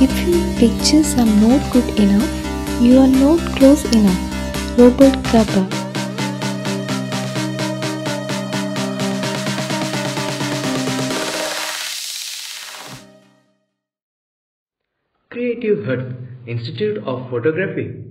If your pictures are not good enough, you are not close enough. Robert Capa. Creative Hut Institute of Photography